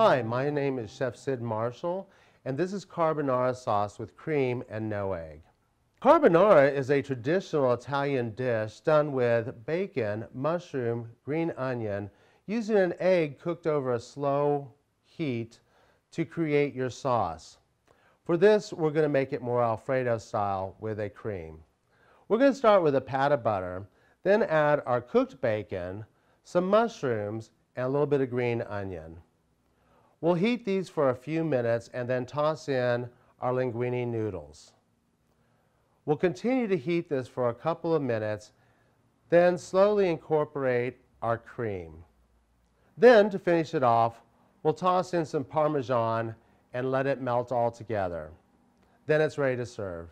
Hi, my name is Chef Syd Marshal, and this is carbonara sauce with cream and no egg. Carbonara is a traditional Italian dish done with bacon, mushroom, green onion, using an egg cooked over a slow heat to create your sauce. For this, we're going to make it more Alfredo style with a cream. We're going to start with a pat of butter, then add our cooked bacon, some mushrooms, and a little bit of green onion. We'll heat these for a few minutes and then toss in our linguine noodles. We'll continue to heat this for a couple of minutes, then slowly incorporate our cream. Then, to finish it off, we'll toss in some Parmesan and let it melt all together. Then it's ready to serve.